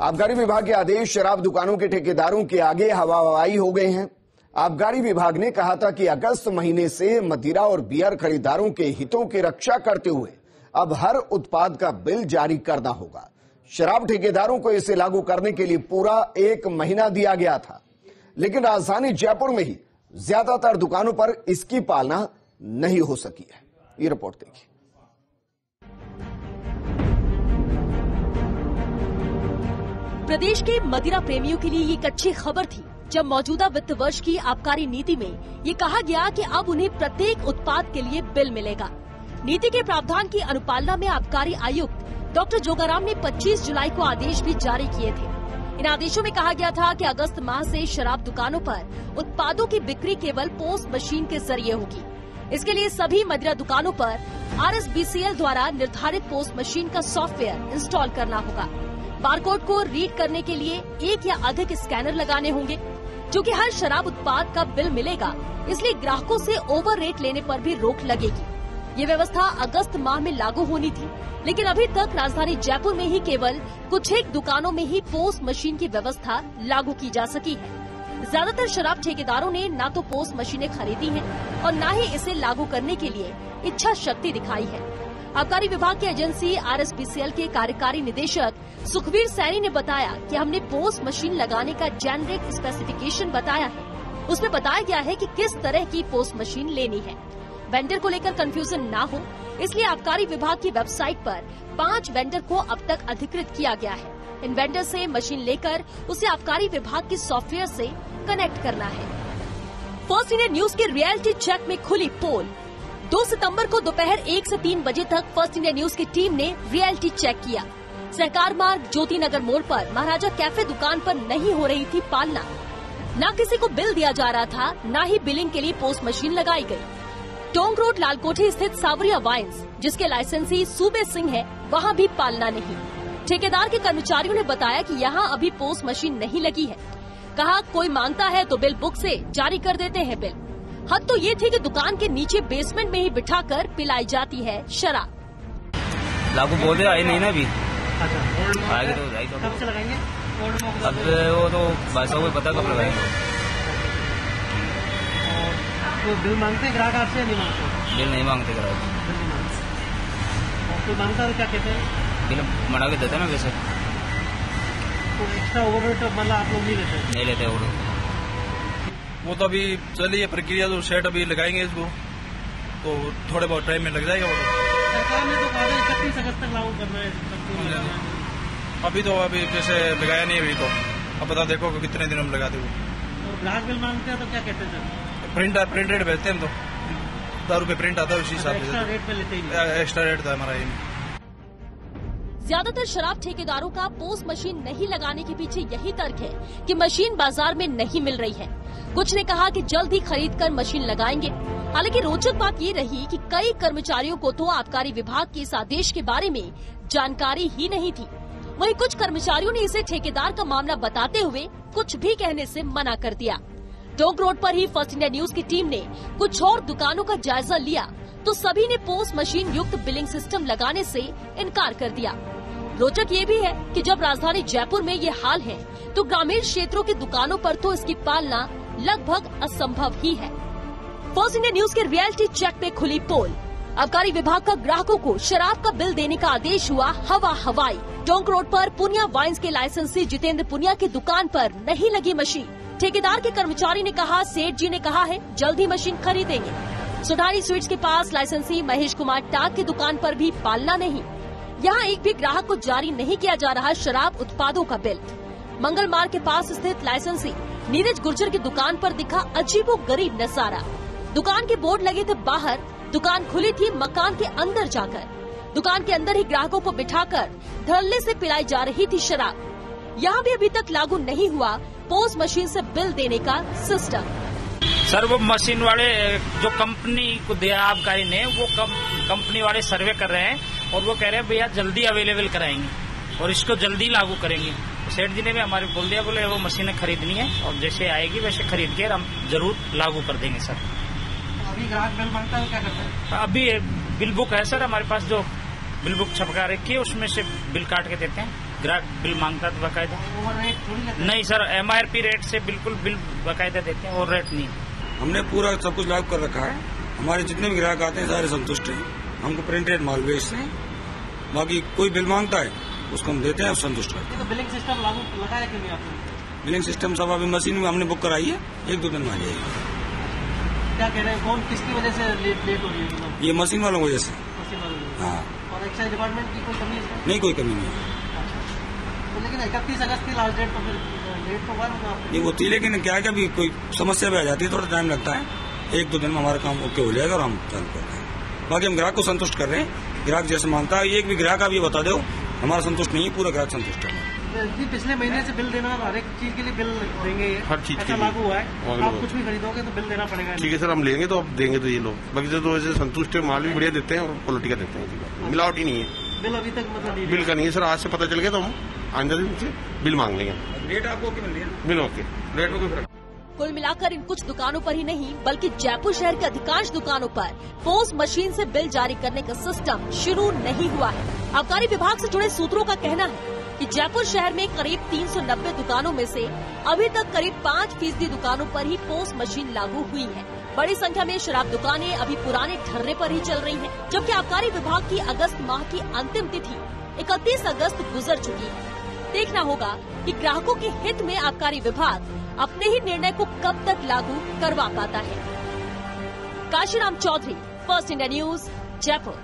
आबकारी विभाग के आदेश शराब दुकानों के ठेकेदारों के आगे हवा हवाई हो गए हैं। आबकारी विभाग ने कहा था कि अगस्त महीने से मदिरा और बियर खरीदारों के हितों की रक्षा करते हुए अब हर उत्पाद का बिल जारी करना होगा। शराब ठेकेदारों को इसे लागू करने के लिए पूरा एक महीना दिया गया था। लेकिन राजधानी जयपुर में ही ज़्यादातर दुकानों पर इसकी पालना नहीं हो सकी है। ये रिपोर्ट देखिए। प्रदेश के मदिरा प्रेमियों के लिए एक अच्छी खबर थी। जब मौजूदा वित्त वर्ष की आबकारी नीति में ये कहा गया कि अब उन्हें प्रत्येक उत्पाद के लिए बिल मिलेगा। नीति के प्रावधान की अनुपालना में आबकारी आयुक्त डॉक्टर जोगाराम ने 25 जुलाई को आदेश भी जारी किए थे। इन आदेशों में कहा गया था कि अगस्त माह से शराब दुकानों पर उत्पादों की बिक्री केवल पोस्ट मशीन के ज़रिए होगी। इसके लिए सभी मदिरा दुकानों पर आर द्वारा निर्धारित पोस्ट मशीन का सॉफ्टवेयर इंस्टॉल करना होगा। बारकोड को रीड करने के लिए एक या अधिक स्कैनर लगाने होंगे, जो कि हर शराब उत्पाद का बिल मिलेगा, इसलिए ग्राहकों से ओवर रेट लेने पर भी रोक लगेगी। ये व्यवस्था अगस्त माह में लागू होनी थी, लेकिन अभी तक राजधानी जयपुर में ही केवल कुछ एक दुकानों में ही पोस्ट मशीन की व्यवस्था लागू की जा सकी है। ज़्यादातर शराब ठेकेदारों ने न तो पोस्ट मशीनें खरीदी हैं और न ही इसे लागू करने के लिए इच्छा शक्ति दिखाई है। आबकारी विभाग की एजेंसी आर के कार्यकारी निदेशक सुखवीर सैनी ने बताया कि हमने पोस्ट मशीन लगाने का जेनरिक स्पेसिफिकेशन बताया है। उसमें बताया गया है कि किस तरह की पोस्ट मशीन लेनी है। वेंडर को लेकर कंफ्यूजन ना हो, इसलिए आबकारी विभाग की वेबसाइट पर पाँच वेंडर को अब तक अधिकृत किया गया है। इन वेंडर से मशीन लेकर उसे आबकारी विभाग के सॉफ्टवेयर से कनेक्ट करना है। फ़र्स्ट इंडिया न्यूज़ के रियलिटी चेक में खुली पोल। 2 सितंबर को दोपहर एक से तीन बजे तक फ़र्स्ट इंडिया न्यूज़ की टीम ने रियलिटी चेक किया। सहकार मार्ग ज्योति नगर मोड़ पर, महाराजा कैफ़े दुकान पर नहीं हो रही थी पालना। न किसी को बिल दिया जा रहा था, न ही बिलिंग के लिए पोस्ट मशीन लगाई गई। टोंग रोड, लालकोठी स्थित सावरिया वाइन्स, जिसके लाइसेंसी सूबे सिंह है, वहाँ भी पालना नहीं। ठेकेदार के कर्मचारियों ने बताया कि यहाँ अभी पोस्ट मशीन नहीं लगी है। कहा, कोई माँगता है तो बिल बुक से जारी कर देते हैं बिल। हद तो ये थी कि दुकान के नीचे बेसमेंट में ही बिठाकर पिलाई जाती है शराब। लागू बोले आई नहीं ना अभी? अच्छा। आएगी तो तो से अब वो तो भाई साहब पता कब लगाएँगे। और वो बिल मांगते ग्राहक आपसे नहीं मांगते? बिल नहीं मांगते ग्राहक। बिल नहीं मांगते। है तो क्या कहते हैं? बिल मना के देते ना वैसे। तो एक्स्ट्रा ओवर मतलब आप लोग नहीं देते? नहीं लेते लोग वो तो अभी चलिए प्रक्रिया तो सेट अभी लगाएँगे इसको। तो थोड़े बहुत टाइम में लग जाएगा वो। तो सरकार ने तो कहा इकतीस अगस्त तक लागू करना है। अभी तो अभी जैसे लगाया नहीं अभी तो। अब बता देखो कितने दिन में लगा दे वो और ग्राहक बिल मांगते हैं तो क्या कहते हैं सर? प्रिंट प्रिंट रेट भेजते हैं हम तो। दस रुपये प्रिंट आता है उसी हिसाब से। एक्स्ट्रा रेट था हमारा ये। ज़्यादातर शराब ठेकेदारों का पोस्ट मशीन नहीं लगाने के पीछे यही तर्क है कि मशीन बाज़ार में नहीं मिल रही है। कुछ ने कहा कि जल्द ही खरीद कर मशीन लगाएँगे। हालाँकि रोचक बात ये रही कि कई कर्मचारियों को तो आबकारी विभाग के इस आदेश के बारे में जानकारी ही नहीं थी। वहीं कुछ कर्मचारियों ने इसे ठेकेदार का मामला बताते हुए कुछ भी कहने से मना कर दिया। टोंक रोड पर ही फ़र्स्ट इंडिया न्यूज़ की टीम ने कुछ और दुकानों का जायजा लिया तो सभी ने पोस्ट मशीन युक्त बिलिंग सिस्टम लगाने से इनकार कर दिया। रोचक ये भी है कि जब राजधानी जयपुर में ये हाल है तो ग्रामीण क्षेत्रों की दुकानों पर तो इसकी पालना लगभग असंभव ही है। फ़र्स्ट इंडिया न्यूज़ के रियलिटी चेक में खुली पोल। आबकारी विभाग का ग्राहकों को शराब का बिल देने का आदेश हुआ हवा हवाई। टोंक रोड पर पुनिया वाइन्स के लाइसेंसी जितेंद्र पुनिया की दुकान पर नहीं लगी मशीन। ठेकेदार के कर्मचारी ने कहा, सेठ जी ने कहा है, जल्द ही मशीन खरीदेंगे। सुधारी स्वीट्स के पास लाइसेंसी महेश कुमार टाक की दुकान पर भी पालना नहीं। यहाँ एक भी ग्राहक को जारी नहीं किया जा रहा शराब उत्पादों का बिल। मंगल के पास स्थित लाइसेंसी नीरज गुर्जर की दुकान पर दिखा अजीबो गरीब नज़ारा। दुकान के बोर्ड लगे थे बाहर, दुकान खुली थी मकान के अंदर जाकर। दुकान के अंदर ही ग्राहकों को बिठाकर धरल्ले से पिलाई जा रही थी शराब। यहाँ भी अभी तक लागू नहीं हुआ पोस्ट मशीन से बिल देने का सिस्टम। सर वो मशीन वाले, जो कंपनी को दिया आबकारी ने, वो कंपनी वाले सर्वे कर रहे हैं। और वो कह रहे हैं भैया जल्दी अवेलेबल कराएँगे और इसको जल्दी लागू करेंगे। सेठ जी ने भी हमारे बोल दिया बोले वो मशीनें खरीदनी है और जैसे आएगी वैसे खरीद के हम ज़रूर लागू कर देंगे सर। अभी ग्राहक बिल माँगता है तो क्या करते हैं? अभी बिल बुक है सर हमारे पास जो बिल बुक छपका रखी है उसमें से बिल काट के देते हैं। ग्राहक बिल माँगता है तो बाकायदा। लगता नहीं सर एमआरपी रेट से बिल्कुल बिल बाकायदा देते हैं और रेट नहीं। हमने पूरा सब कुछ लागू कर रखा है। हमारे जितने भी ग्राहक आते हैं सारे संतुष्ट हैं। हमको प्रिंटेड माल बेचते हैं बाकी कोई बिल माँगता है उसको हम देते हैं और संतुष्ट करते है। तो बिलिंग सिस्टम लागू लगाया नहीं आपने। बिलिंग सिस्टम सब अभी मशीन में हमने बुक कराई है एक दो दिन में आ जाएगी। क्या कह रहे हैं कौन किसकी वजह से लेट लेट हो रही है ये मशीन वालों की वजह से? हाँ। और एक्साइज डिपार्टमेंट की कोई कमी है नहीं कोई कमी नहीं है। तो लेकिन इकतीस अगस्त की लास्ट डेट तो फिर लेट तो हुआ ये होती है लेकिन क्या है कि अभी कोई समस्या भी आ जाती है थोड़ा टाइम लगता है। एक दो दिन में हमारा काम ओके हो जाएगा और हम चालू कर रहे हैं। बाकी हम ग्राहक को संतुष्ट कर रहे हैं। ग्राहक जैसे मानता है एक भी ग्राहक आप ये बता दो हमारा संतुष्ट नहीं है पूरा ग्राहक संतुष्ट है। पिछले महीने से बिल देना हर एक चीज़ के लिए बिल देंगे। ये हर चीज़ के ऐसा लागू हुआ है। आप कुछ भी खरीदोगे तो बिल देना पड़ेगा। ठीक है सर हम लेंगे तो आप देंगे तो ये लोग बाकी तो वैसे संतुष्ट है माल भी बढ़िया देते हैं और क्वालिटी का देते हैं। मिलावट ही नहीं है। बिल अभी तक मतलब नहीं बिल का नहीं है सर आज से पता चल गया तो हम से बिल मांग लेंगे। रेट आपको ओके मिल रही है बिल ओके। रेट में कोई फ़र्क कुल मिलाकर इन कुछ दुकानों पर ही नहीं बल्कि जयपुर शहर के अधिकांश दुकानों पर पोस्ट मशीन से बिल जारी करने का सिस्टम शुरू नहीं हुआ है। आबकारी विभाग से जुड़े सूत्रों का कहना है कि जयपुर शहर में करीब 390 दुकानों में से अभी तक करीब 5 फ़ीसदी दुकानों पर ही पोस्ट मशीन लागू हुई है। बड़ी संख्या में शराब दुकानें अभी पुराने ढर्रे पर ही चल रही हैं, जबकि आबकारी विभाग की अगस्त माह की अंतिम तिथि 31 अगस्त गुजर चुकी है। देखना होगा कि ग्राहकों के हित में आबकारी विभाग अपने ही निर्णय को कब तक लागू करवा पाता है। Kashiram Chaudhary first India news Jaipur.